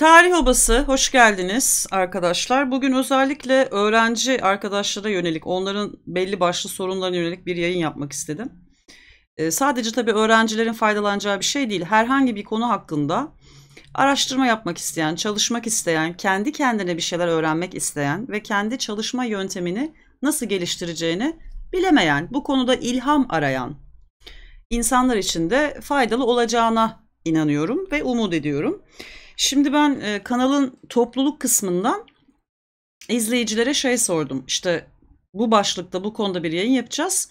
Tarih Obası, hoş geldiniz arkadaşlar. Bugün özellikle öğrenci arkadaşlara yönelik, onların belli başlı sorunlarına yönelik bir yayın yapmak istedim. Ee, sadece tabii öğrencilerin faydalanacağı bir şey değil. Herhangi bir konu hakkında araştırma yapmak isteyen, çalışmak isteyen, kendi kendine bir şeyler öğrenmek isteyen ve kendi çalışma yöntemini nasıl geliştireceğini bilemeyen, bu konuda ilham arayan insanlar için de faydalı olacağına inanıyorum ve umut ediyorum. Şimdi ben e, kanalın topluluk kısmından izleyicilere şey sordum. İşte bu başlıkta bu konuda bir yayın yapacağız.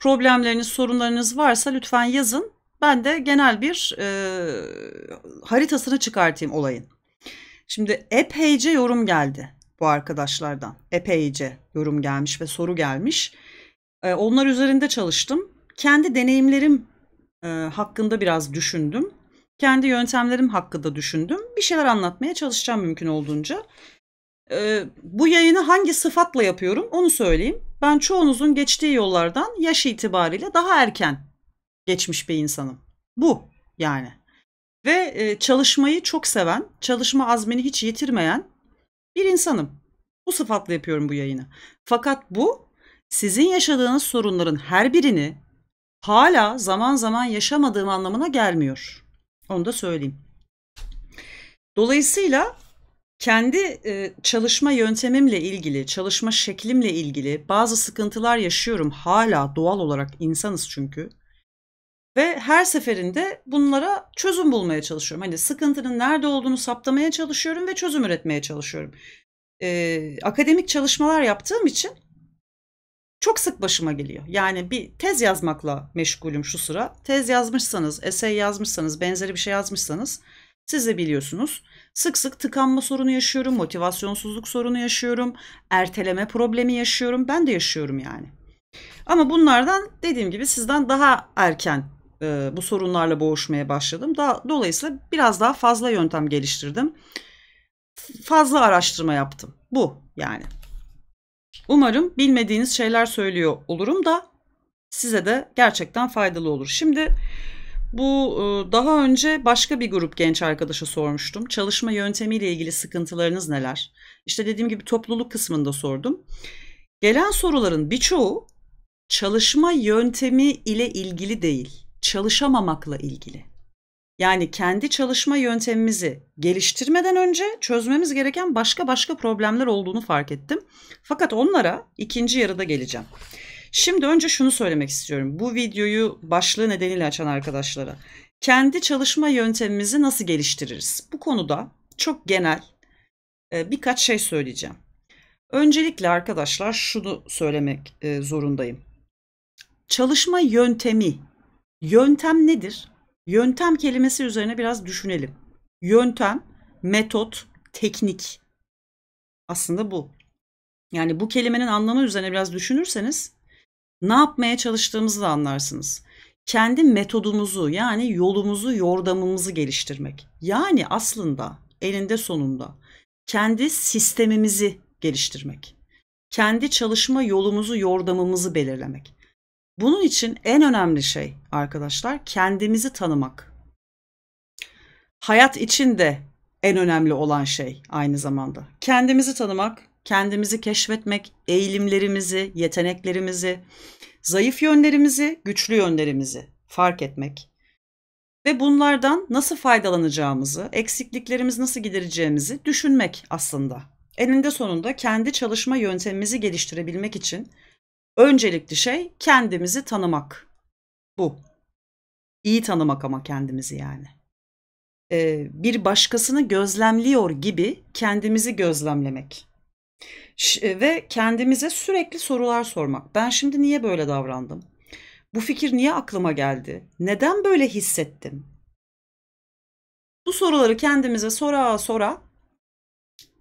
Problemleriniz, sorunlarınız varsa lütfen yazın. Ben de genel bir e, haritasını çıkartayım olayın. Şimdi epeyce yorum geldi bu arkadaşlardan. Epeyce yorum gelmiş ve soru gelmiş. E, onlar üzerinde çalıştım. Kendi deneyimlerim e, hakkında biraz düşündüm kendi yöntemlerim hakkında düşündüm. Bir şeyler anlatmaya çalışacağım mümkün olduğunca. Ee, bu yayını hangi sıfatla yapıyorum onu söyleyeyim. Ben çoğunuzun geçtiği yollardan yaş itibariyle daha erken geçmiş bir insanım. Bu yani. Ve e, çalışmayı çok seven, çalışma azmini hiç yitirmeyen bir insanım. Bu sıfatla yapıyorum bu yayını. Fakat bu sizin yaşadığınız sorunların her birini hala zaman zaman yaşamadığım anlamına gelmiyor. Onu da söyleyeyim. Dolayısıyla kendi e, çalışma yöntemimle ilgili, çalışma şeklimle ilgili bazı sıkıntılar yaşıyorum. Hala doğal olarak insanız çünkü. Ve her seferinde bunlara çözüm bulmaya çalışıyorum. Hani sıkıntının nerede olduğunu saptamaya çalışıyorum ve çözüm üretmeye çalışıyorum. Ee, akademik çalışmalar yaptığım için çok sık başıma geliyor. Yani bir tez yazmakla meşgulüm şu sıra. Tez yazmışsanız, essay yazmışsanız, benzeri bir şey yazmışsanız siz de biliyorsunuz. Sık sık tıkanma sorunu yaşıyorum, motivasyonsuzluk sorunu yaşıyorum, erteleme problemi yaşıyorum. Ben de yaşıyorum yani. Ama bunlardan dediğim gibi sizden daha erken e, bu sorunlarla boğuşmaya başladım. Daha, dolayısıyla biraz daha fazla yöntem geliştirdim. Fazla araştırma yaptım. Bu yani. Umarım bilmediğiniz şeyler söylüyor olurum da size de gerçekten faydalı olur. Şimdi bu e, daha önce başka bir grup genç arkadaşa sormuştum. Çalışma yöntemiyle ilgili sıkıntılarınız neler? İşte dediğim gibi topluluk kısmında sordum. Gelen soruların birçoğu çalışma yöntemi ile ilgili değil, çalışamamakla ilgili. Yani kendi çalışma yöntemimizi geliştirmeden önce çözmemiz gereken başka başka problemler olduğunu fark ettim. Fakat onlara ikinci yarıda geleceğim. Şimdi önce şunu söylemek istiyorum. Bu videoyu başlığı nedeniyle açan arkadaşlara. Kendi çalışma yöntemimizi nasıl geliştiririz? Bu konuda çok genel e, birkaç şey söyleyeceğim. Öncelikle arkadaşlar şunu söylemek e, zorundayım. Çalışma yöntemi. Yöntem nedir? Yöntem kelimesi üzerine biraz düşünelim. Yöntem, metot, teknik. Aslında bu. Yani bu kelimenin anlamı üzerine biraz düşünürseniz ne yapmaya çalıştığımızı da anlarsınız. Kendi metodumuzu yani yolumuzu, yordamımızı geliştirmek. Yani aslında elinde sonunda kendi sistemimizi geliştirmek. Kendi çalışma yolumuzu, yordamımızı belirlemek. Bunun için en önemli şey arkadaşlar kendimizi tanımak. Hayat için de en önemli olan şey aynı zamanda. Kendimizi tanımak, kendimizi keşfetmek, eğilimlerimizi, yeteneklerimizi, zayıf yönlerimizi, güçlü yönlerimizi fark etmek ve bunlardan nasıl faydalanacağımızı, eksikliklerimizi nasıl gidereceğimizi düşünmek aslında. Eninde sonunda kendi çalışma yöntemimizi geliştirebilmek için Öncelikli şey kendimizi tanımak. Bu. İyi tanımak ama kendimizi yani. Ee, bir başkasını gözlemliyor gibi kendimizi gözlemlemek. Ş- ve kendimize sürekli sorular sormak. Ben şimdi niye böyle davrandım? Bu fikir niye aklıma geldi? Neden böyle hissettim? Bu soruları kendimize sora sora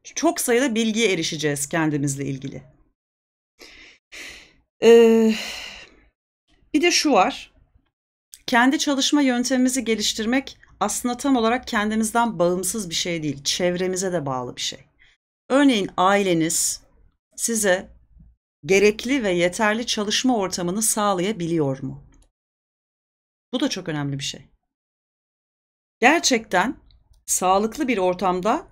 çok sayıda bilgiye erişeceğiz kendimizle ilgili. Ee, bir de şu var. Kendi çalışma yöntemimizi geliştirmek aslında tam olarak kendimizden bağımsız bir şey değil. Çevremize de bağlı bir şey. Örneğin aileniz size gerekli ve yeterli çalışma ortamını sağlayabiliyor mu? Bu da çok önemli bir şey. Gerçekten sağlıklı bir ortamda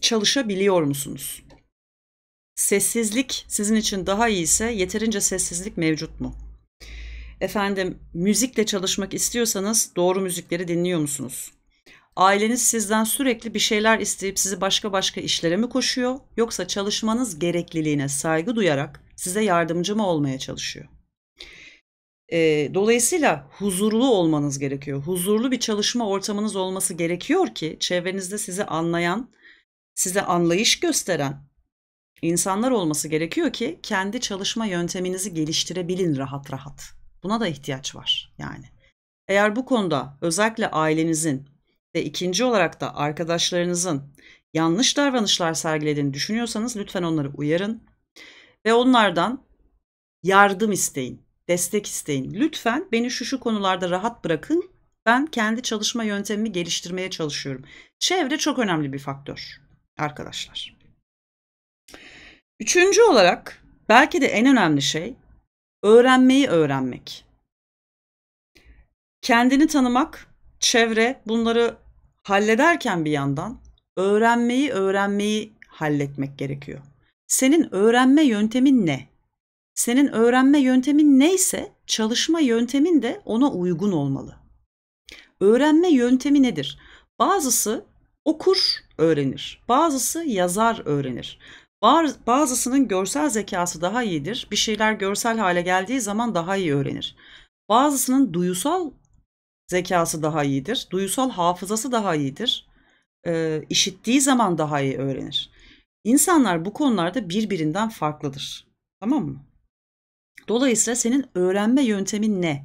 çalışabiliyor musunuz? Sessizlik sizin için daha iyi ise yeterince sessizlik mevcut mu? Efendim müzikle çalışmak istiyorsanız doğru müzikleri dinliyor musunuz? Aileniz sizden sürekli bir şeyler isteyip sizi başka başka işlere mi koşuyor yoksa çalışmanız gerekliliğine saygı duyarak size yardımcı mı olmaya çalışıyor? E, dolayısıyla huzurlu olmanız gerekiyor. Huzurlu bir çalışma ortamınız olması gerekiyor ki çevrenizde sizi anlayan, size anlayış gösteren insanlar olması gerekiyor ki kendi çalışma yönteminizi geliştirebilin rahat rahat. Buna da ihtiyaç var yani. Eğer bu konuda özellikle ailenizin ve ikinci olarak da arkadaşlarınızın yanlış davranışlar sergilediğini düşünüyorsanız lütfen onları uyarın ve onlardan yardım isteyin, destek isteyin. Lütfen beni şu şu konularda rahat bırakın. Ben kendi çalışma yöntemimi geliştirmeye çalışıyorum. Çevre çok önemli bir faktör arkadaşlar. Üçüncü olarak belki de en önemli şey öğrenmeyi öğrenmek. Kendini tanımak, çevre bunları hallederken bir yandan öğrenmeyi öğrenmeyi halletmek gerekiyor. Senin öğrenme yöntemin ne? Senin öğrenme yöntemin neyse çalışma yöntemin de ona uygun olmalı. Öğrenme yöntemi nedir? Bazısı okur, öğrenir. Bazısı yazar, öğrenir. Bazısının görsel zekası daha iyidir. Bir şeyler görsel hale geldiği zaman daha iyi öğrenir. Bazısının duyusal zekası daha iyidir. Duyusal hafızası daha iyidir. E, işittiği zaman daha iyi öğrenir. İnsanlar bu konularda birbirinden farklıdır. Tamam mı? Dolayısıyla senin öğrenme yöntemin ne?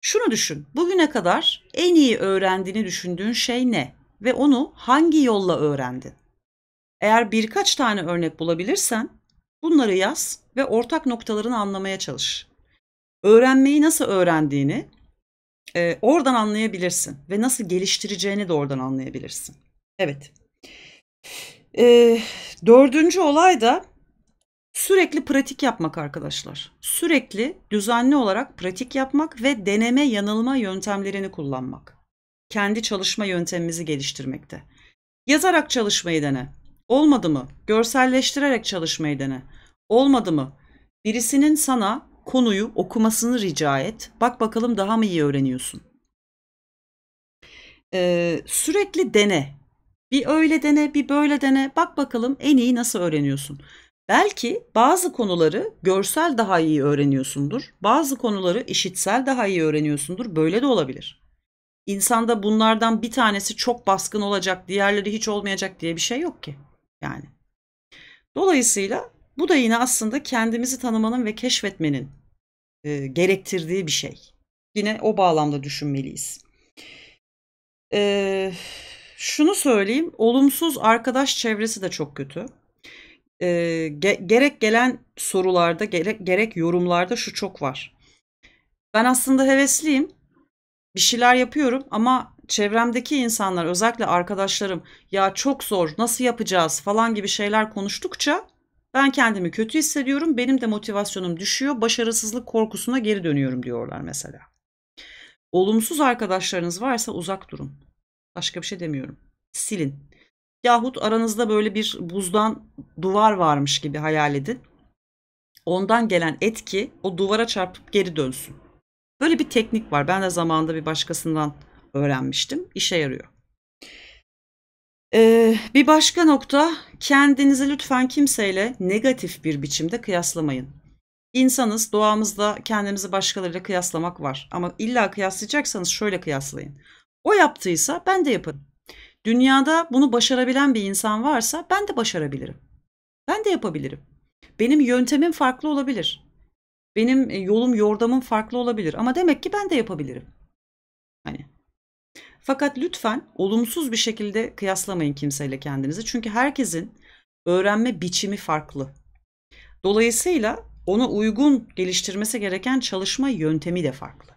Şunu düşün. Bugüne kadar en iyi öğrendiğini düşündüğün şey ne? Ve onu hangi yolla öğrendin? Eğer birkaç tane örnek bulabilirsen bunları yaz ve ortak noktalarını anlamaya çalış. Öğrenmeyi nasıl öğrendiğini e, oradan anlayabilirsin ve nasıl geliştireceğini de oradan anlayabilirsin. Evet. E, dördüncü olay da sürekli pratik yapmak arkadaşlar. Sürekli düzenli olarak pratik yapmak ve deneme yanılma yöntemlerini kullanmak. Kendi çalışma yöntemimizi geliştirmekte. Yazarak çalışmayı dene. Olmadı mı? Görselleştirerek çalışmayı dene. Olmadı mı? Birisinin sana konuyu okumasını rica et. Bak bakalım daha mı iyi öğreniyorsun? Ee, sürekli dene. Bir öyle dene, bir böyle dene. Bak bakalım en iyi nasıl öğreniyorsun. Belki bazı konuları görsel daha iyi öğreniyorsundur. Bazı konuları işitsel daha iyi öğreniyorsundur. Böyle de olabilir. İnsanda bunlardan bir tanesi çok baskın olacak, diğerleri hiç olmayacak diye bir şey yok ki. Yani. Dolayısıyla bu da yine aslında kendimizi tanımanın ve keşfetmenin e, gerektirdiği bir şey. Yine o bağlamda düşünmeliyiz. E, şunu söyleyeyim, olumsuz arkadaş çevresi de çok kötü. E, ge- gerek gelen sorularda, gerek, gerek yorumlarda şu çok var. Ben aslında hevesliyim, bir şeyler yapıyorum ama çevremdeki insanlar, özellikle arkadaşlarım ya çok zor, nasıl yapacağız falan gibi şeyler konuştukça ben kendimi kötü hissediyorum, benim de motivasyonum düşüyor, başarısızlık korkusuna geri dönüyorum diyorlar mesela. Olumsuz arkadaşlarınız varsa uzak durun. Başka bir şey demiyorum. Silin. Yahut aranızda böyle bir buzdan duvar varmış gibi hayal edin. Ondan gelen etki o duvara çarpıp geri dönsün. Böyle bir teknik var. Ben de zamanında bir başkasından öğrenmiştim. İşe yarıyor. Ee, bir başka nokta kendinizi lütfen kimseyle negatif bir biçimde kıyaslamayın. İnsanız doğamızda kendimizi başkalarıyla kıyaslamak var. Ama illa kıyaslayacaksanız şöyle kıyaslayın. O yaptıysa ben de yaparım. Dünyada bunu başarabilen bir insan varsa ben de başarabilirim. Ben de yapabilirim. Benim yöntemim farklı olabilir. Benim yolum, yordamım farklı olabilir ama demek ki ben de yapabilirim. Hani fakat lütfen olumsuz bir şekilde kıyaslamayın kimseyle kendinizi. Çünkü herkesin öğrenme biçimi farklı. Dolayısıyla ona uygun geliştirmesi gereken çalışma yöntemi de farklı.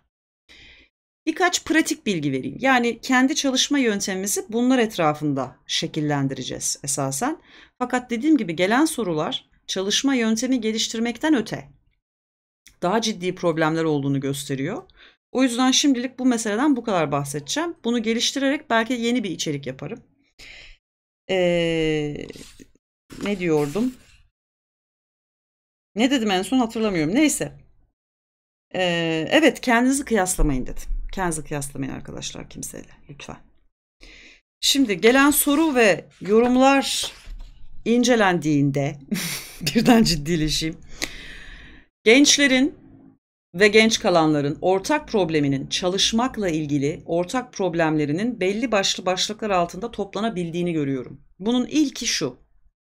Birkaç pratik bilgi vereyim. Yani kendi çalışma yöntemimizi bunlar etrafında şekillendireceğiz esasen. Fakat dediğim gibi gelen sorular çalışma yöntemi geliştirmekten öte daha ciddi problemler olduğunu gösteriyor. O yüzden şimdilik bu meseleden bu kadar bahsedeceğim. Bunu geliştirerek belki yeni bir içerik yaparım. Ee, ne diyordum? Ne dedim en son hatırlamıyorum. Neyse. Ee, evet kendinizi kıyaslamayın dedim. Kendinizi kıyaslamayın arkadaşlar kimseyle lütfen. Şimdi gelen soru ve yorumlar incelendiğinde birden ciddileşeyim. Gençlerin ve genç kalanların ortak probleminin çalışmakla ilgili ortak problemlerinin belli başlı başlıklar altında toplanabildiğini görüyorum. Bunun ilki şu.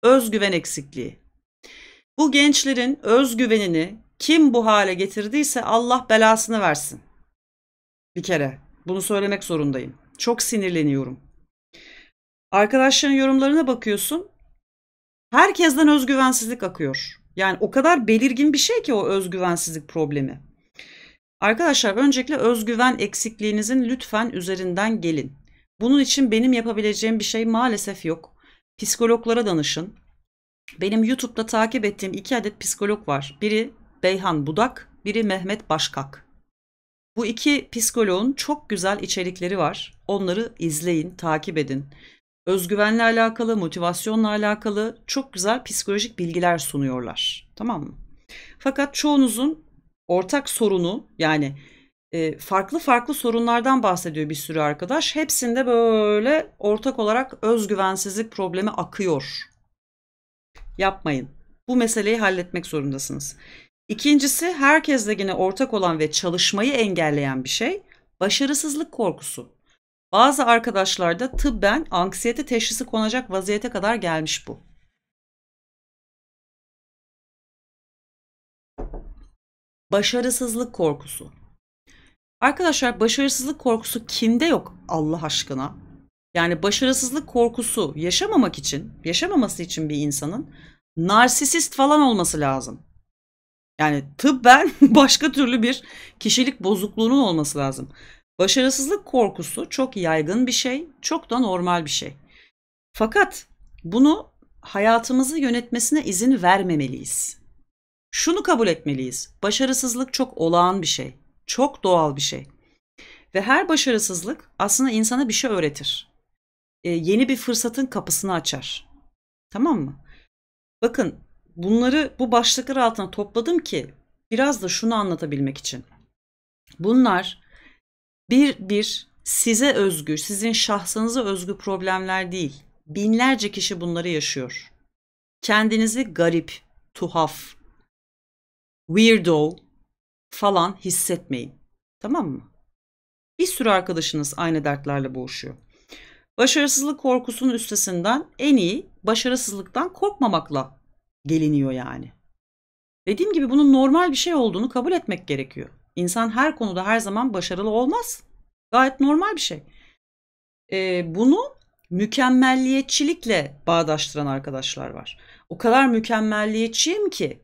Özgüven eksikliği. Bu gençlerin özgüvenini kim bu hale getirdiyse Allah belasını versin. Bir kere bunu söylemek zorundayım. Çok sinirleniyorum. Arkadaşların yorumlarına bakıyorsun. Herkesten özgüvensizlik akıyor. Yani o kadar belirgin bir şey ki o özgüvensizlik problemi. Arkadaşlar öncelikle özgüven eksikliğinizin lütfen üzerinden gelin. Bunun için benim yapabileceğim bir şey maalesef yok. Psikologlara danışın. Benim YouTube'da takip ettiğim iki adet psikolog var. Biri Beyhan Budak, biri Mehmet Başkak. Bu iki psikoloğun çok güzel içerikleri var. Onları izleyin, takip edin. Özgüvenle alakalı, motivasyonla alakalı çok güzel psikolojik bilgiler sunuyorlar. Tamam mı? Fakat çoğunuzun ortak sorunu yani e, farklı farklı sorunlardan bahsediyor bir sürü arkadaş. Hepsinde böyle ortak olarak özgüvensizlik problemi akıyor. Yapmayın. Bu meseleyi halletmek zorundasınız. İkincisi herkesle yine ortak olan ve çalışmayı engelleyen bir şey başarısızlık korkusu. Bazı arkadaşlarda tıbben anksiyete teşhisi konacak vaziyete kadar gelmiş bu. Başarısızlık korkusu. Arkadaşlar başarısızlık korkusu kimde yok Allah aşkına? Yani başarısızlık korkusu yaşamamak için, yaşamaması için bir insanın narsisist falan olması lazım. Yani tıbben başka türlü bir kişilik bozukluğunun olması lazım. Başarısızlık korkusu çok yaygın bir şey, çok da normal bir şey. Fakat bunu hayatımızı yönetmesine izin vermemeliyiz. Şunu kabul etmeliyiz. Başarısızlık çok olağan bir şey. Çok doğal bir şey. Ve her başarısızlık aslında insana bir şey öğretir. Ee, yeni bir fırsatın kapısını açar. Tamam mı? Bakın bunları bu başlıklar altına topladım ki biraz da şunu anlatabilmek için. Bunlar bir bir size özgü, sizin şahsınıza özgü problemler değil. Binlerce kişi bunları yaşıyor. Kendinizi garip, tuhaf, weirdo falan hissetmeyin. Tamam mı? Bir sürü arkadaşınız aynı dertlerle boğuşuyor. Başarısızlık korkusunun üstesinden en iyi başarısızlıktan korkmamakla geliniyor yani. Dediğim gibi bunun normal bir şey olduğunu kabul etmek gerekiyor. İnsan her konuda her zaman başarılı olmaz. Gayet normal bir şey. Ee, bunu mükemmelliyetçilikle bağdaştıran arkadaşlar var. O kadar mükemmelliyetçiyim ki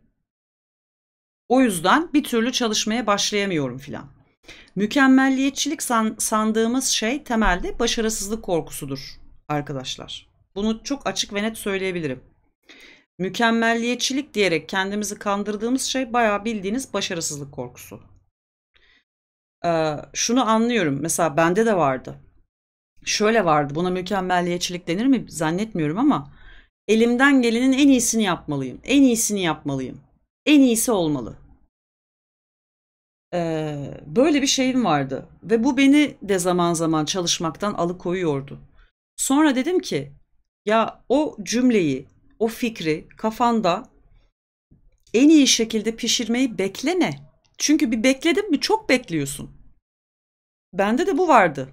o yüzden bir türlü çalışmaya başlayamıyorum filan. Mükemmelliyetçilik san, sandığımız şey temelde başarısızlık korkusudur arkadaşlar. Bunu çok açık ve net söyleyebilirim. Mükemmelliyetçilik diyerek kendimizi kandırdığımız şey bayağı bildiğiniz başarısızlık korkusu. Ee, şunu anlıyorum. Mesela bende de vardı. Şöyle vardı. Buna mükemmelliyetçilik denir mi zannetmiyorum ama elimden gelenin en iyisini yapmalıyım. En iyisini yapmalıyım. En iyisi olmalı. Ee, böyle bir şeyim vardı ve bu beni de zaman zaman çalışmaktan alıkoyuyordu. Sonra dedim ki ya o cümleyi, o fikri kafanda en iyi şekilde pişirmeyi bekleme. Çünkü bir bekledin mi çok bekliyorsun. Bende de bu vardı.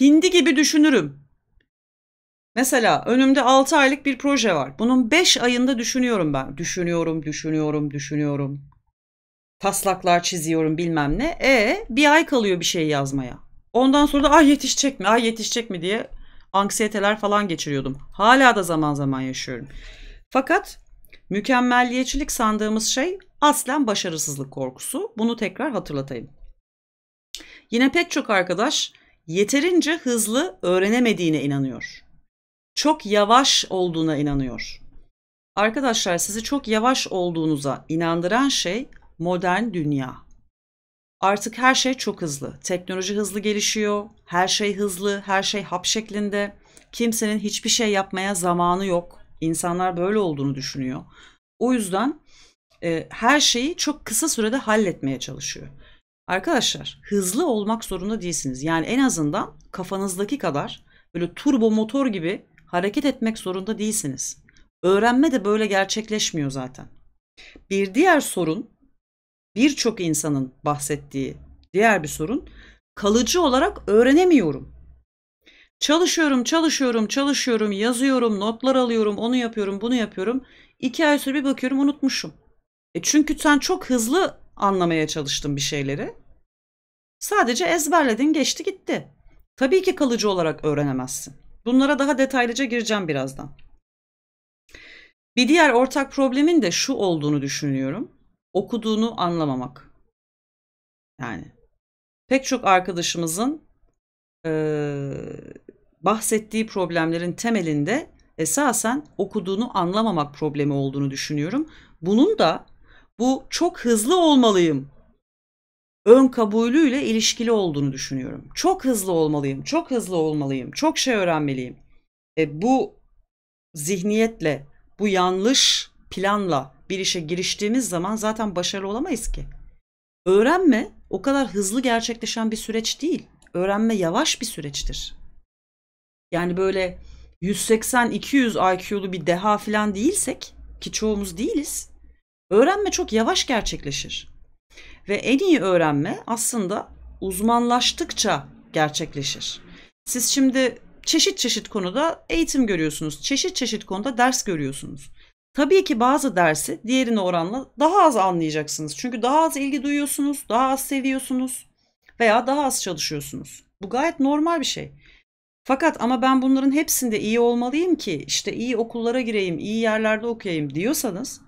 Hindi gibi düşünürüm. Mesela önümde 6 aylık bir proje var. Bunun 5 ayında düşünüyorum ben. Düşünüyorum, düşünüyorum, düşünüyorum taslaklar çiziyorum bilmem ne. E bir ay kalıyor bir şey yazmaya. Ondan sonra da ay yetişecek mi, ay yetişecek mi diye anksiyeteler falan geçiriyordum. Hala da zaman zaman yaşıyorum. Fakat mükemmelliyetçilik sandığımız şey aslen başarısızlık korkusu. Bunu tekrar hatırlatayım. Yine pek çok arkadaş yeterince hızlı öğrenemediğine inanıyor. Çok yavaş olduğuna inanıyor. Arkadaşlar sizi çok yavaş olduğunuza inandıran şey modern dünya. Artık her şey çok hızlı. Teknoloji hızlı gelişiyor. Her şey hızlı, her şey hap şeklinde. Kimsenin hiçbir şey yapmaya zamanı yok. İnsanlar böyle olduğunu düşünüyor. O yüzden e, her şeyi çok kısa sürede halletmeye çalışıyor. Arkadaşlar hızlı olmak zorunda değilsiniz. Yani en azından kafanızdaki kadar böyle turbo motor gibi hareket etmek zorunda değilsiniz. Öğrenme de böyle gerçekleşmiyor zaten. Bir diğer sorun birçok insanın bahsettiği diğer bir sorun kalıcı olarak öğrenemiyorum. Çalışıyorum, çalışıyorum, çalışıyorum, yazıyorum, notlar alıyorum, onu yapıyorum, bunu yapıyorum. İki ay sonra bir bakıyorum unutmuşum. E çünkü sen çok hızlı anlamaya çalıştın bir şeyleri. Sadece ezberledin, geçti gitti. Tabii ki kalıcı olarak öğrenemezsin. Bunlara daha detaylıca gireceğim birazdan. Bir diğer ortak problemin de şu olduğunu düşünüyorum. Okuduğunu anlamamak. Yani pek çok arkadaşımızın e, bahsettiği problemlerin temelinde esasen okuduğunu anlamamak problemi olduğunu düşünüyorum. Bunun da bu çok hızlı olmalıyım ön kabulüyle ilişkili olduğunu düşünüyorum. Çok hızlı olmalıyım, çok hızlı olmalıyım, çok şey öğrenmeliyim. E, bu zihniyetle, bu yanlış planla bir işe giriştiğimiz zaman zaten başarılı olamayız ki. Öğrenme o kadar hızlı gerçekleşen bir süreç değil. Öğrenme yavaş bir süreçtir. Yani böyle 180-200 IQ'lu bir deha falan değilsek ki çoğumuz değiliz. Öğrenme çok yavaş gerçekleşir. Ve en iyi öğrenme aslında uzmanlaştıkça gerçekleşir. Siz şimdi çeşit çeşit konuda eğitim görüyorsunuz. Çeşit çeşit konuda ders görüyorsunuz. Tabii ki bazı dersi diğerine oranla daha az anlayacaksınız. Çünkü daha az ilgi duyuyorsunuz, daha az seviyorsunuz veya daha az çalışıyorsunuz. Bu gayet normal bir şey. Fakat ama ben bunların hepsinde iyi olmalıyım ki işte iyi okullara gireyim, iyi yerlerde okuyayım diyorsanız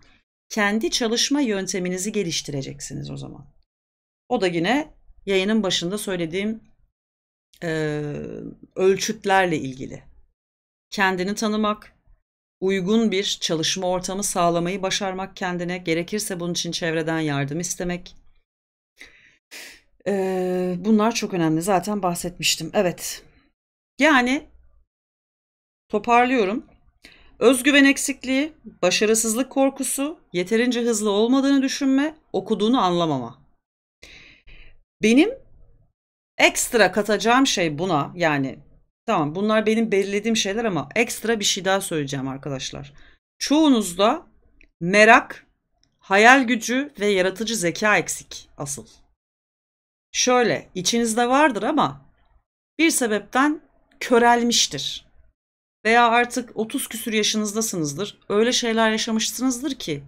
kendi çalışma yönteminizi geliştireceksiniz o zaman. O da yine yayının başında söylediğim e, ölçütlerle ilgili. Kendini tanımak, uygun bir çalışma ortamı sağlamayı başarmak kendine, gerekirse bunun için çevreden yardım istemek. E, bunlar çok önemli. Zaten bahsetmiştim. Evet. Yani toparlıyorum. Özgüven eksikliği, başarısızlık korkusu, yeterince hızlı olmadığını düşünme, okuduğunu anlamama. Benim ekstra katacağım şey buna yani tamam bunlar benim belirlediğim şeyler ama ekstra bir şey daha söyleyeceğim arkadaşlar. Çoğunuzda merak, hayal gücü ve yaratıcı zeka eksik asıl. Şöyle içinizde vardır ama bir sebepten körelmiştir veya artık 30 küsür yaşınızdasınızdır. Öyle şeyler yaşamışsınızdır ki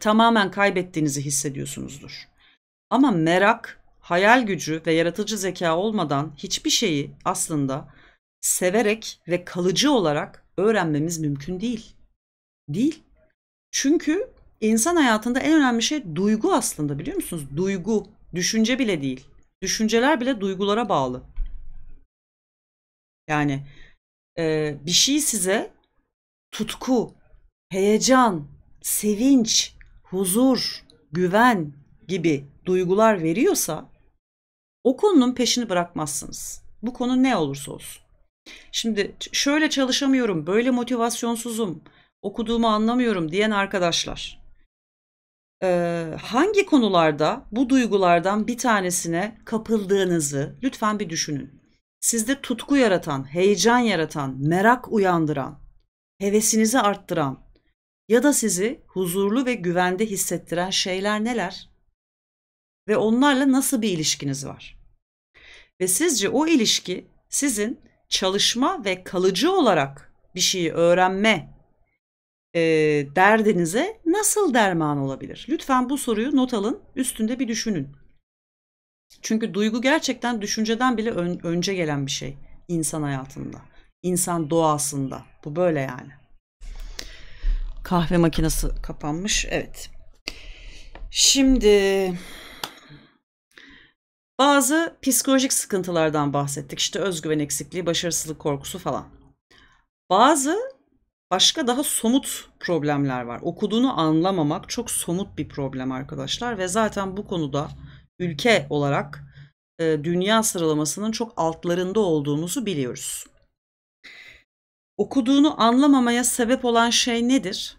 tamamen kaybettiğinizi hissediyorsunuzdur. Ama merak, hayal gücü ve yaratıcı zeka olmadan hiçbir şeyi aslında severek ve kalıcı olarak öğrenmemiz mümkün değil. Değil. Çünkü insan hayatında en önemli şey duygu aslında biliyor musunuz? Duygu, düşünce bile değil. Düşünceler bile duygulara bağlı. Yani e, bir şey size tutku, heyecan, sevinç, huzur, güven gibi duygular veriyorsa o konunun peşini bırakmazsınız. Bu konu ne olursa olsun. Şimdi şöyle çalışamıyorum, böyle motivasyonsuzum, okuduğumu anlamıyorum diyen arkadaşlar. Hangi konularda bu duygulardan bir tanesine kapıldığınızı lütfen bir düşünün sizde tutku yaratan, heyecan yaratan, merak uyandıran, hevesinizi arttıran ya da sizi huzurlu ve güvende hissettiren şeyler neler? Ve onlarla nasıl bir ilişkiniz var? Ve sizce o ilişki sizin çalışma ve kalıcı olarak bir şeyi öğrenme e, derdinize nasıl derman olabilir? Lütfen bu soruyu not alın, üstünde bir düşünün. Çünkü duygu gerçekten düşünceden bile ön, önce gelen bir şey insan hayatında, insan doğasında. Bu böyle yani. Kahve makinesi kapanmış. Evet. Şimdi bazı psikolojik sıkıntılardan bahsettik. İşte özgüven eksikliği, başarısızlık korkusu falan. Bazı başka daha somut problemler var. Okuduğunu anlamamak çok somut bir problem arkadaşlar ve zaten bu konuda ülke olarak e, dünya sıralamasının çok altlarında olduğumuzu biliyoruz. Okuduğunu anlamamaya sebep olan şey nedir?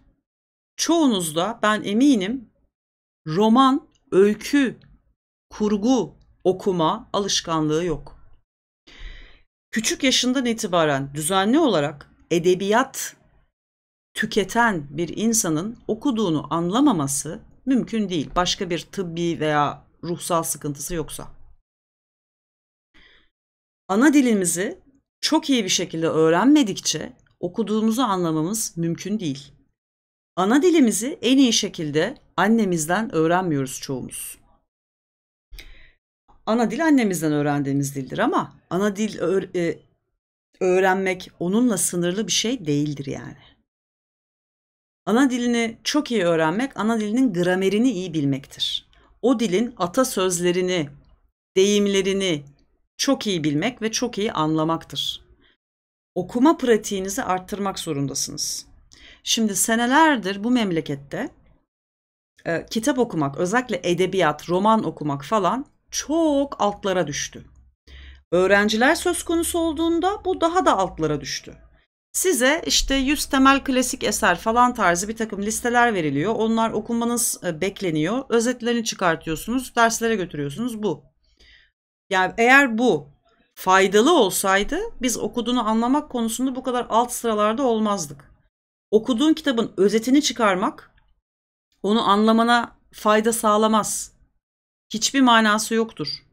Çoğunuzda ben eminim roman, öykü, kurgu okuma alışkanlığı yok. Küçük yaşından itibaren düzenli olarak edebiyat tüketen bir insanın okuduğunu anlamaması mümkün değil. Başka bir tıbbi veya ruhsal sıkıntısı yoksa. Ana dilimizi çok iyi bir şekilde öğrenmedikçe okuduğumuzu anlamamız mümkün değil. Ana dilimizi en iyi şekilde annemizden öğrenmiyoruz çoğumuz. Ana dil annemizden öğrendiğimiz dildir ama ana dil e, öğrenmek onunla sınırlı bir şey değildir yani. Ana dilini çok iyi öğrenmek, ana dilinin gramerini iyi bilmektir. O dilin atasözlerini, deyimlerini çok iyi bilmek ve çok iyi anlamaktır. Okuma pratiğinizi arttırmak zorundasınız. Şimdi senelerdir bu memlekette e, kitap okumak, özellikle edebiyat, roman okumak falan çok altlara düştü. Öğrenciler söz konusu olduğunda bu daha da altlara düştü. Size işte 100 temel klasik eser falan tarzı bir takım listeler veriliyor. Onlar okumanız e, bekleniyor. Özetlerini çıkartıyorsunuz, derslere götürüyorsunuz bu. Yani eğer bu faydalı olsaydı biz okuduğunu anlamak konusunda bu kadar alt sıralarda olmazdık. Okuduğun kitabın özetini çıkarmak onu anlamana fayda sağlamaz. Hiçbir manası yoktur.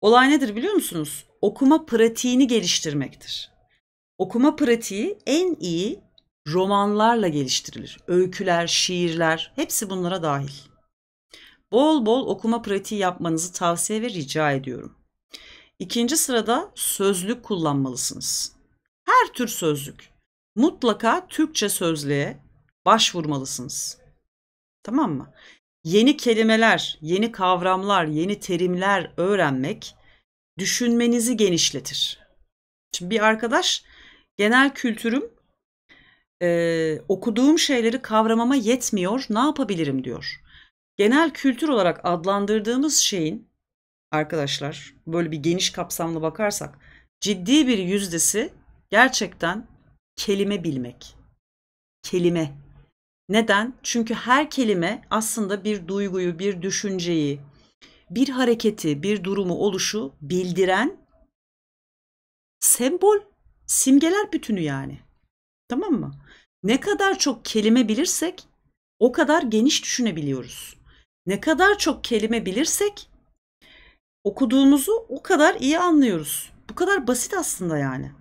Olay nedir biliyor musunuz? Okuma pratiğini geliştirmektir. Okuma pratiği en iyi romanlarla geliştirilir. Öyküler, şiirler hepsi bunlara dahil. Bol bol okuma pratiği yapmanızı tavsiye ve rica ediyorum. İkinci sırada sözlük kullanmalısınız. Her tür sözlük. Mutlaka Türkçe sözlüğe başvurmalısınız. Tamam mı? Yeni kelimeler, yeni kavramlar, yeni terimler öğrenmek düşünmenizi genişletir. Şimdi bir arkadaş genel kültürüm e, okuduğum şeyleri kavramama yetmiyor ne yapabilirim diyor. Genel kültür olarak adlandırdığımız şeyin arkadaşlar böyle bir geniş kapsamlı bakarsak ciddi bir yüzdesi gerçekten kelime bilmek. Kelime. Neden? Çünkü her kelime aslında bir duyguyu, bir düşünceyi, bir hareketi, bir durumu, oluşu bildiren sembol, simgeler bütünü yani. Tamam mı? Ne kadar çok kelime bilirsek o kadar geniş düşünebiliyoruz. Ne kadar çok kelime bilirsek okuduğumuzu o kadar iyi anlıyoruz. Bu kadar basit aslında yani.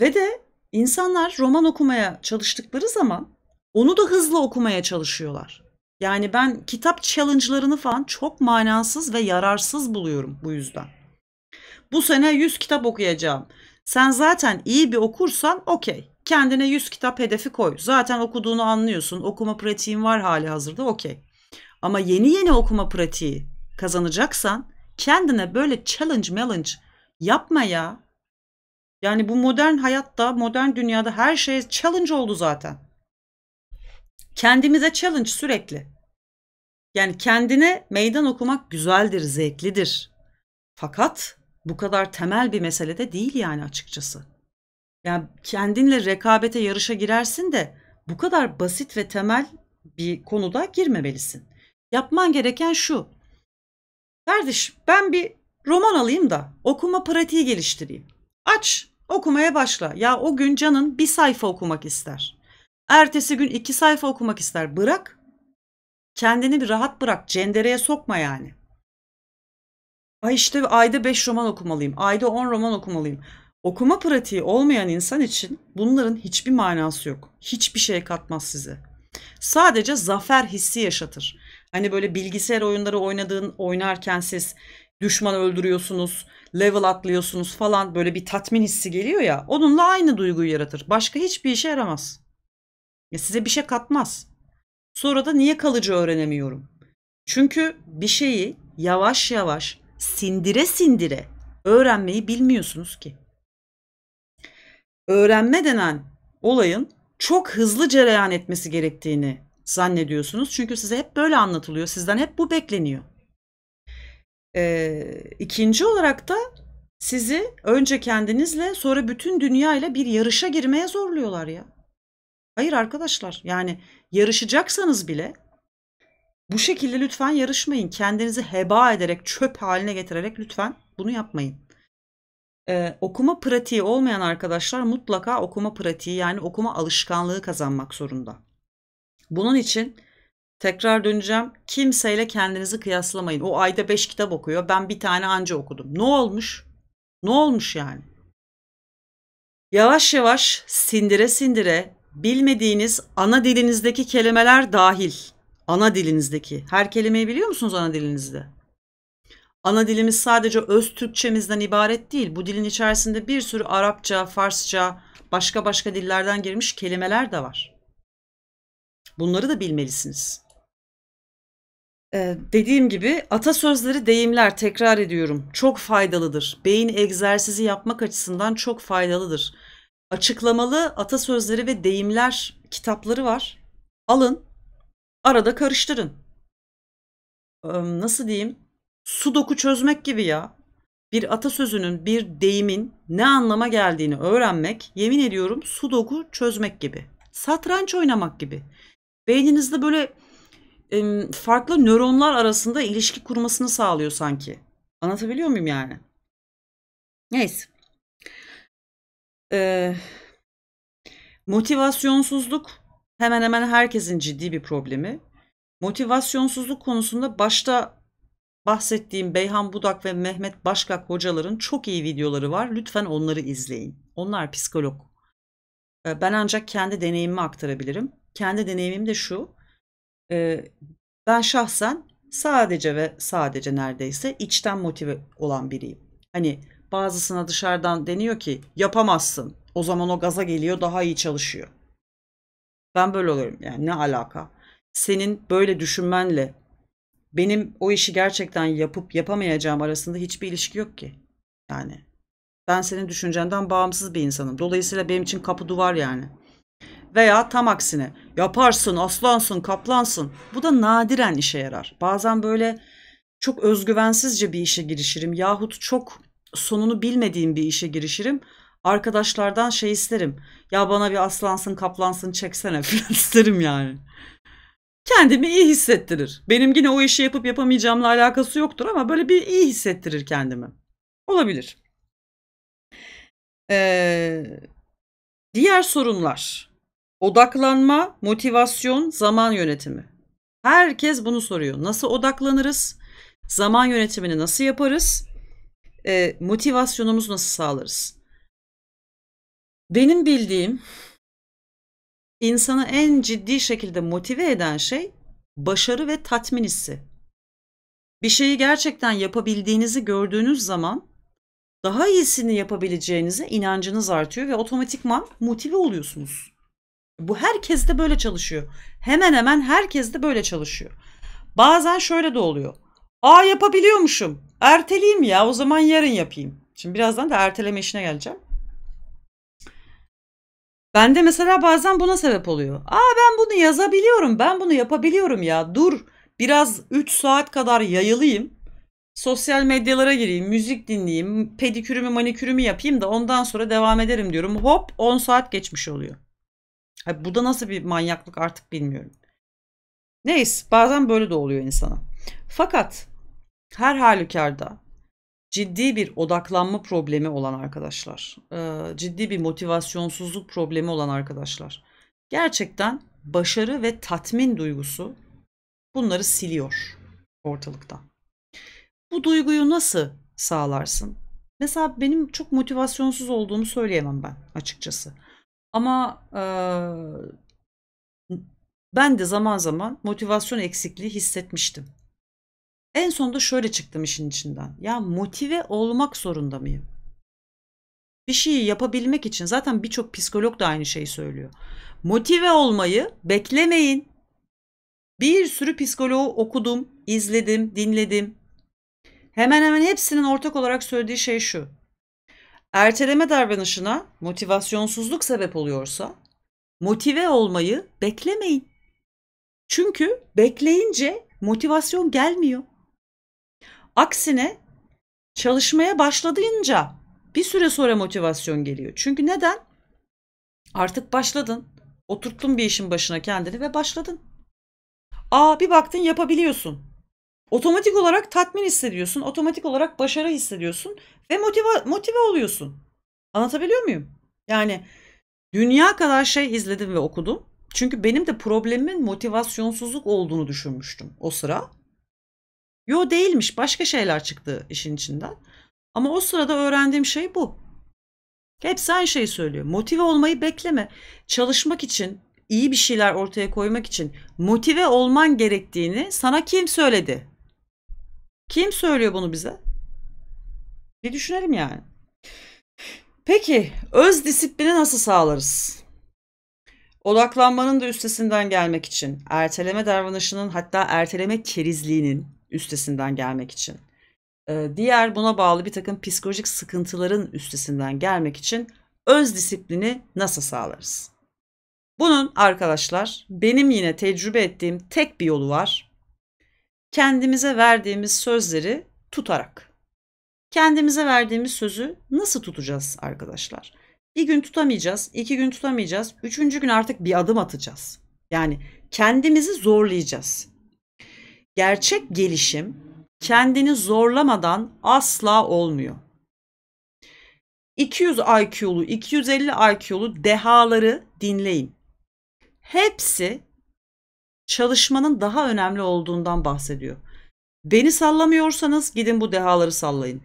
Ve de insanlar roman okumaya çalıştıkları zaman onu da hızlı okumaya çalışıyorlar. Yani ben kitap challenge'larını falan çok manasız ve yararsız buluyorum bu yüzden. Bu sene 100 kitap okuyacağım. Sen zaten iyi bir okursan okey. Kendine 100 kitap hedefi koy. Zaten okuduğunu anlıyorsun. Okuma pratiğin var hali hazırda okey. Ama yeni yeni okuma pratiği kazanacaksan kendine böyle challenge challenge yapma ya. Yani bu modern hayatta, modern dünyada her şey challenge oldu zaten. Kendimize challenge sürekli. Yani kendine meydan okumak güzeldir, zevklidir. Fakat bu kadar temel bir mesele de değil yani açıkçası. Yani kendinle rekabete yarışa girersin de bu kadar basit ve temel bir konuda girmemelisin. Yapman gereken şu. Kardeş ben bir roman alayım da okuma pratiği geliştireyim. Aç okumaya başla. Ya o gün canın bir sayfa okumak ister. Ertesi gün iki sayfa okumak ister. Bırak. Kendini bir rahat bırak. Cendereye sokma yani. Ay işte ayda beş roman okumalıyım. Ayda on roman okumalıyım. Okuma pratiği olmayan insan için bunların hiçbir manası yok. Hiçbir şey katmaz size. Sadece zafer hissi yaşatır. Hani böyle bilgisayar oyunları oynadığın oynarken siz düşman öldürüyorsunuz, level atlıyorsunuz falan böyle bir tatmin hissi geliyor ya. Onunla aynı duyguyu yaratır. Başka hiçbir işe yaramaz. Ya size bir şey katmaz. Sonra da niye kalıcı öğrenemiyorum? Çünkü bir şeyi yavaş yavaş sindire sindire öğrenmeyi bilmiyorsunuz ki. Öğrenme denen olayın çok hızlı cereyan etmesi gerektiğini zannediyorsunuz. Çünkü size hep böyle anlatılıyor. Sizden hep bu bekleniyor. Ee, ikinci olarak da sizi önce kendinizle sonra bütün dünya ile bir yarışa girmeye zorluyorlar ya. Hayır arkadaşlar yani yarışacaksanız bile bu şekilde lütfen yarışmayın. Kendinizi heba ederek, çöp haline getirerek lütfen bunu yapmayın. Ee, okuma pratiği olmayan arkadaşlar mutlaka okuma pratiği yani okuma alışkanlığı kazanmak zorunda. Bunun için tekrar döneceğim. Kimseyle kendinizi kıyaslamayın. O ayda 5 kitap okuyor. Ben bir tane anca okudum. Ne olmuş? Ne olmuş yani? Yavaş yavaş sindire sindire bilmediğiniz ana dilinizdeki kelimeler dahil. Ana dilinizdeki. Her kelimeyi biliyor musunuz ana dilinizde? Ana dilimiz sadece öz Türkçemizden ibaret değil. Bu dilin içerisinde bir sürü Arapça, Farsça, başka başka dillerden girmiş kelimeler de var. Bunları da bilmelisiniz. Ee, dediğim gibi atasözleri, deyimler tekrar ediyorum. Çok faydalıdır. Beyin egzersizi yapmak açısından çok faydalıdır. Açıklamalı atasözleri ve deyimler kitapları var. Alın, arada karıştırın. Nasıl diyeyim? Sudoku çözmek gibi ya. Bir atasözünün, bir deyimin ne anlama geldiğini öğrenmek, yemin ediyorum sudoku çözmek gibi. Satranç oynamak gibi. Beyninizde böyle farklı nöronlar arasında ilişki kurmasını sağlıyor sanki. Anlatabiliyor muyum yani? Neyse. Motivasyonsuzluk hemen hemen herkesin ciddi bir problemi. Motivasyonsuzluk konusunda başta bahsettiğim Beyhan Budak ve Mehmet Başkak hocaların çok iyi videoları var. Lütfen onları izleyin. Onlar psikolog. Ben ancak kendi deneyimimi aktarabilirim. Kendi deneyimim de şu. Ben şahsen sadece ve sadece neredeyse içten motive olan biriyim. Hani bazısına dışarıdan deniyor ki yapamazsın. O zaman o gaza geliyor daha iyi çalışıyor. Ben böyle oluyorum yani ne alaka? Senin böyle düşünmenle benim o işi gerçekten yapıp yapamayacağım arasında hiçbir ilişki yok ki. Yani ben senin düşüncenden bağımsız bir insanım. Dolayısıyla benim için kapı duvar yani. Veya tam aksine yaparsın, aslansın, kaplansın. Bu da nadiren işe yarar. Bazen böyle çok özgüvensizce bir işe girişirim yahut çok sonunu bilmediğim bir işe girişirim. Arkadaşlardan şey isterim. Ya bana bir aslansın, kaplansın çeksene falan isterim yani. Kendimi iyi hissettirir. Benim yine o işi yapıp yapamayacağımla alakası yoktur ama böyle bir iyi hissettirir kendimi. Olabilir. Ee, diğer sorunlar. Odaklanma, motivasyon, zaman yönetimi. Herkes bunu soruyor. Nasıl odaklanırız? Zaman yönetimini nasıl yaparız? E, motivasyonumuzu nasıl sağlarız? Benim bildiğim insanı en ciddi şekilde motive eden şey başarı ve tatmin hissi. Bir şeyi gerçekten yapabildiğinizi gördüğünüz zaman daha iyisini yapabileceğinize inancınız artıyor ve otomatikman motive oluyorsunuz. Bu herkes de böyle çalışıyor. Hemen hemen herkes de böyle çalışıyor. Bazen şöyle de oluyor. Aa yapabiliyormuşum. Erteleyeyim ya o zaman yarın yapayım. Şimdi birazdan da erteleme işine geleceğim. Ben de mesela bazen buna sebep oluyor. Aa ben bunu yazabiliyorum. Ben bunu yapabiliyorum ya. Dur biraz 3 saat kadar yayılayım. Sosyal medyalara gireyim, müzik dinleyeyim, pedikürümü manikürümü yapayım da ondan sonra devam ederim diyorum. Hop 10 saat geçmiş oluyor. Hayır, bu da nasıl bir manyaklık artık bilmiyorum. Neyse bazen böyle de oluyor insana. Fakat her halükarda ciddi bir odaklanma problemi olan arkadaşlar, ciddi bir motivasyonsuzluk problemi olan arkadaşlar gerçekten başarı ve tatmin duygusu bunları siliyor ortalıktan. Bu duyguyu nasıl sağlarsın? Mesela benim çok motivasyonsuz olduğumu söyleyemem ben açıkçası. Ama e, ben de zaman zaman motivasyon eksikliği hissetmiştim. En sonunda şöyle çıktım işin içinden. Ya motive olmak zorunda mıyım? Bir şeyi yapabilmek için zaten birçok psikolog da aynı şeyi söylüyor. Motive olmayı beklemeyin. Bir sürü psikoloğu okudum, izledim, dinledim. Hemen hemen hepsinin ortak olarak söylediği şey şu. Erteleme davranışına motivasyonsuzluk sebep oluyorsa motive olmayı beklemeyin. Çünkü bekleyince motivasyon gelmiyor. Aksine çalışmaya başladığınca bir süre sonra motivasyon geliyor. Çünkü neden? Artık başladın. Oturttun bir işin başına kendini ve başladın. Aa bir baktın yapabiliyorsun. Otomatik olarak tatmin hissediyorsun. Otomatik olarak başarı hissediyorsun. Ve motive, motive oluyorsun. Anlatabiliyor muyum? Yani dünya kadar şey izledim ve okudum. Çünkü benim de problemimin motivasyonsuzluk olduğunu düşünmüştüm o sıra. Yo değilmiş. Başka şeyler çıktı işin içinden. Ama o sırada öğrendiğim şey bu. Hepsi aynı şeyi söylüyor. Motive olmayı bekleme. Çalışmak için, iyi bir şeyler ortaya koymak için motive olman gerektiğini sana kim söyledi? Kim söylüyor bunu bize? Bir düşünelim yani. Peki öz disiplini nasıl sağlarız? Odaklanmanın da üstesinden gelmek için, erteleme davranışının hatta erteleme kerizliğinin üstesinden gelmek için, diğer buna bağlı bir takım psikolojik sıkıntıların üstesinden gelmek için öz disiplini nasıl sağlarız? Bunun arkadaşlar benim yine tecrübe ettiğim tek bir yolu var. Kendimize verdiğimiz sözleri tutarak. Kendimize verdiğimiz sözü nasıl tutacağız arkadaşlar? Bir gün tutamayacağız, iki gün tutamayacağız, üçüncü gün artık bir adım atacağız. Yani kendimizi zorlayacağız. Gerçek gelişim kendini zorlamadan asla olmuyor. 200 IQ'lu, 250 IQ'lu dehaları dinleyin. Hepsi çalışmanın daha önemli olduğundan bahsediyor. Beni sallamıyorsanız gidin bu dehaları sallayın.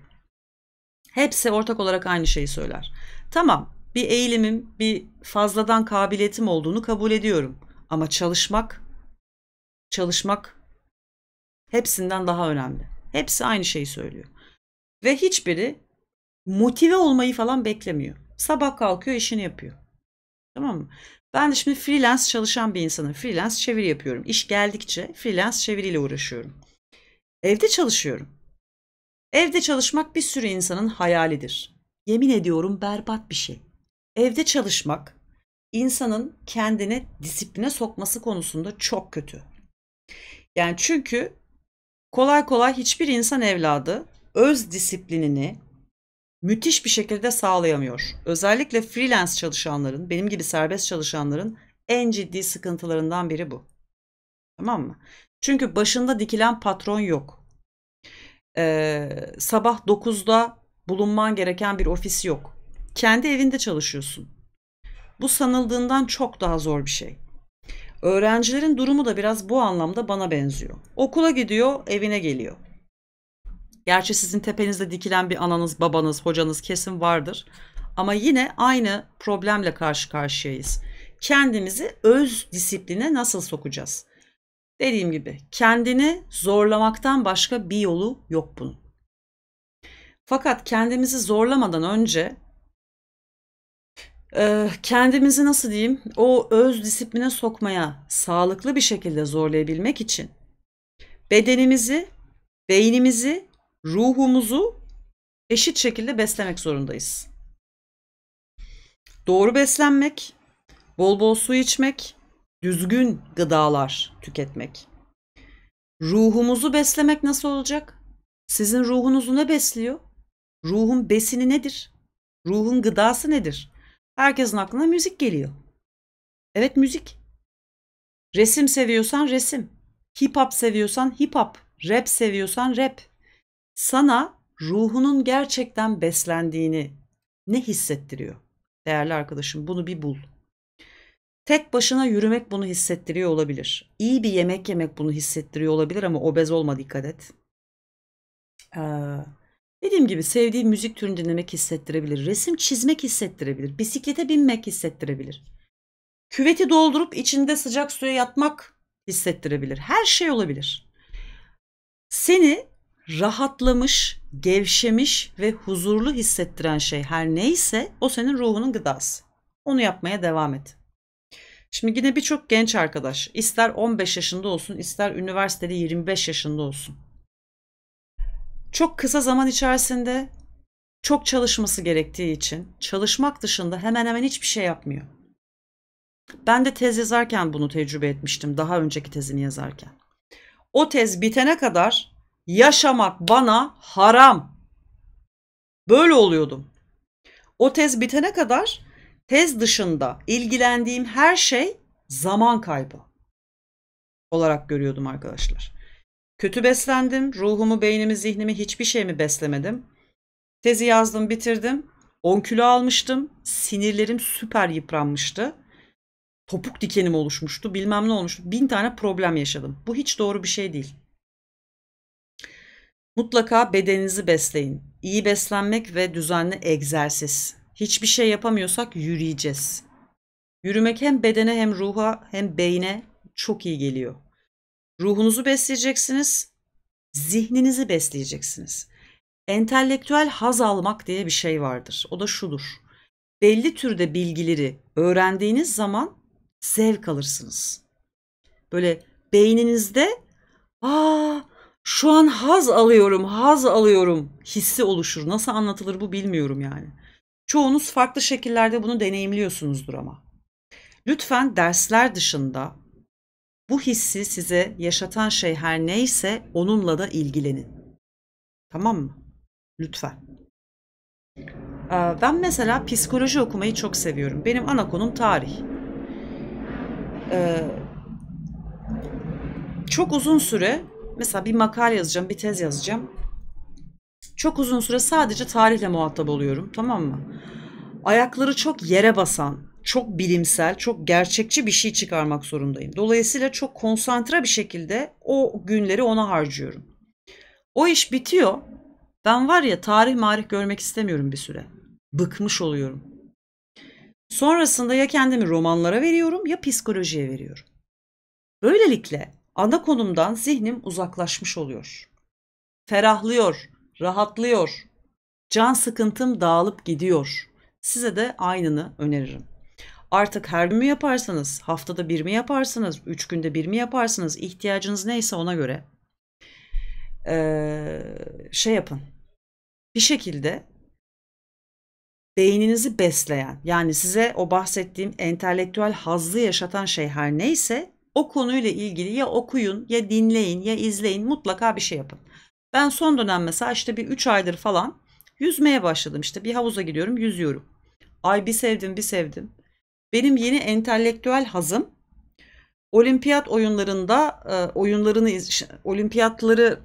Hepsi ortak olarak aynı şeyi söyler. Tamam, bir eğilimim, bir fazladan kabiliyetim olduğunu kabul ediyorum. Ama çalışmak, çalışmak hepsinden daha önemli. Hepsi aynı şeyi söylüyor. Ve hiçbiri motive olmayı falan beklemiyor. Sabah kalkıyor, işini yapıyor. Tamam mı? Ben de şimdi freelance çalışan bir insanım. Freelance çeviri yapıyorum. İş geldikçe freelance çeviriyle uğraşıyorum. Evde çalışıyorum. Evde çalışmak bir sürü insanın hayalidir. Yemin ediyorum berbat bir şey. Evde çalışmak insanın kendini disipline sokması konusunda çok kötü. Yani çünkü kolay kolay hiçbir insan evladı öz disiplinini müthiş bir şekilde sağlayamıyor. Özellikle freelance çalışanların, benim gibi serbest çalışanların en ciddi sıkıntılarından biri bu. Tamam mı? Çünkü başında dikilen patron yok. Ee, sabah 9'da bulunman gereken bir ofis yok. Kendi evinde çalışıyorsun. Bu sanıldığından çok daha zor bir şey. Öğrencilerin durumu da biraz bu anlamda bana benziyor. Okula gidiyor, evine geliyor. Gerçi sizin tepenizde dikilen bir ananız, babanız, hocanız kesin vardır. Ama yine aynı problemle karşı karşıyayız. Kendimizi öz disipline nasıl sokacağız? Dediğim gibi kendini zorlamaktan başka bir yolu yok bunun. Fakat kendimizi zorlamadan önce kendimizi nasıl diyeyim o öz disipline sokmaya sağlıklı bir şekilde zorlayabilmek için bedenimizi, beynimizi, ruhumuzu eşit şekilde beslemek zorundayız. Doğru beslenmek, bol bol su içmek, düzgün gıdalar tüketmek. Ruhumuzu beslemek nasıl olacak? Sizin ruhunuzu ne besliyor? Ruhun besini nedir? Ruhun gıdası nedir? Herkesin aklına müzik geliyor. Evet müzik. Resim seviyorsan resim. Hip hop seviyorsan hip hop. Rap seviyorsan rap. Sana ruhunun gerçekten beslendiğini ne hissettiriyor? Değerli arkadaşım bunu bir bul. Tek başına yürümek bunu hissettiriyor olabilir. İyi bir yemek yemek bunu hissettiriyor olabilir ama obez olma dikkat et. Ee, dediğim gibi sevdiği müzik türünü dinlemek hissettirebilir. Resim çizmek hissettirebilir. Bisiklete binmek hissettirebilir. Küveti doldurup içinde sıcak suya yatmak hissettirebilir. Her şey olabilir. Seni rahatlamış, gevşemiş ve huzurlu hissettiren şey her neyse o senin ruhunun gıdası. Onu yapmaya devam et. Şimdi yine birçok genç arkadaş ister 15 yaşında olsun ister üniversitede 25 yaşında olsun. Çok kısa zaman içerisinde çok çalışması gerektiği için çalışmak dışında hemen hemen hiçbir şey yapmıyor. Ben de tez yazarken bunu tecrübe etmiştim daha önceki tezini yazarken. O tez bitene kadar yaşamak bana haram. Böyle oluyordum. O tez bitene kadar tez dışında ilgilendiğim her şey zaman kaybı olarak görüyordum arkadaşlar. Kötü beslendim. Ruhumu, beynimi, zihnimi hiçbir şeyimi beslemedim. Tezi yazdım, bitirdim. 10 kilo almıştım. Sinirlerim süper yıpranmıştı. Topuk dikenim oluşmuştu. Bilmem ne olmuştu. Bin tane problem yaşadım. Bu hiç doğru bir şey değil. Mutlaka bedeninizi besleyin. İyi beslenmek ve düzenli egzersiz. Hiçbir şey yapamıyorsak yürüyeceğiz. Yürümek hem bedene hem ruha hem beyne çok iyi geliyor. Ruhunuzu besleyeceksiniz, zihninizi besleyeceksiniz. Entelektüel haz almak diye bir şey vardır. O da şudur. Belli türde bilgileri öğrendiğiniz zaman zevk alırsınız. Böyle beyninizde aa şu an haz alıyorum, haz alıyorum hissi oluşur. Nasıl anlatılır bu bilmiyorum yani. Çoğunuz farklı şekillerde bunu deneyimliyorsunuzdur ama. Lütfen dersler dışında bu hissi size yaşatan şey her neyse onunla da ilgilenin. Tamam mı? Lütfen. Ben mesela psikoloji okumayı çok seviyorum. Benim ana konum tarih. Çok uzun süre mesela bir makale yazacağım, bir tez yazacağım. Çok uzun süre sadece tarihle muhatap oluyorum. Tamam mı? Ayakları çok yere basan, çok bilimsel, çok gerçekçi bir şey çıkarmak zorundayım. Dolayısıyla çok konsantre bir şekilde o günleri ona harcıyorum. O iş bitiyor. Ben var ya tarih marih görmek istemiyorum bir süre. Bıkmış oluyorum. Sonrasında ya kendimi romanlara veriyorum ya psikolojiye veriyorum. Böylelikle ana konumdan zihnim uzaklaşmış oluyor. Ferahlıyor, rahatlıyor. Can sıkıntım dağılıp gidiyor. Size de aynını öneririm. Artık her gün mü yaparsınız, haftada bir mi yaparsınız, üç günde bir mi yaparsınız, ihtiyacınız neyse ona göre ee, şey yapın. Bir şekilde beyninizi besleyen yani size o bahsettiğim entelektüel hazzı yaşatan şey her neyse o konuyla ilgili ya okuyun ya dinleyin ya izleyin mutlaka bir şey yapın. Ben son dönem mesela işte bir 3 aydır falan yüzmeye başladım işte bir havuza gidiyorum yüzüyorum. Ay bir sevdim bir sevdim. Benim yeni entelektüel hazım olimpiyat oyunlarında e, oyunlarını olimpiyatları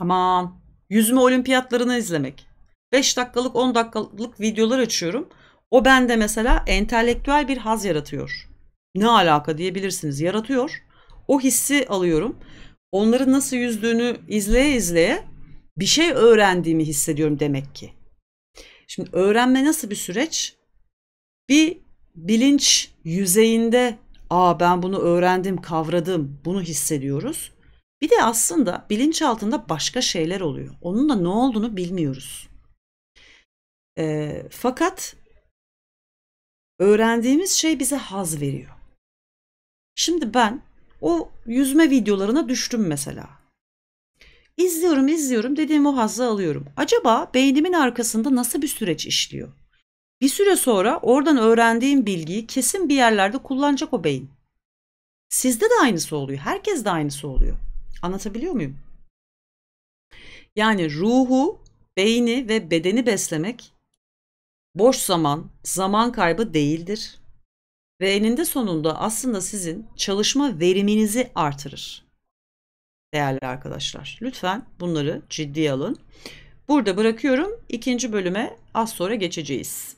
aman yüzme olimpiyatlarını izlemek. 5 dakikalık 10 dakikalık videolar açıyorum. O bende mesela entelektüel bir haz yaratıyor. Ne alaka diyebilirsiniz. Yaratıyor. O hissi alıyorum. Onların nasıl yüzdüğünü izleye izleye bir şey öğrendiğimi hissediyorum demek ki. Şimdi öğrenme nasıl bir süreç? Bir bilinç yüzeyinde aa ben bunu öğrendim, kavradım, bunu hissediyoruz. Bir de aslında bilinç altında başka şeyler oluyor. Onun da ne olduğunu bilmiyoruz. E, fakat öğrendiğimiz şey bize haz veriyor. Şimdi ben o yüzme videolarına düştüm mesela. İzliyorum izliyorum dediğim o hazzı alıyorum. Acaba beynimin arkasında nasıl bir süreç işliyor? Bir süre sonra oradan öğrendiğim bilgiyi kesin bir yerlerde kullanacak o beyin. Sizde de aynısı oluyor. Herkes de aynısı oluyor. Anlatabiliyor muyum? Yani ruhu, beyni ve bedeni beslemek boş zaman, zaman kaybı değildir. Ve eninde sonunda aslında sizin çalışma veriminizi artırır. Değerli arkadaşlar, lütfen bunları ciddiye alın. Burada bırakıyorum. İkinci bölüme az sonra geçeceğiz.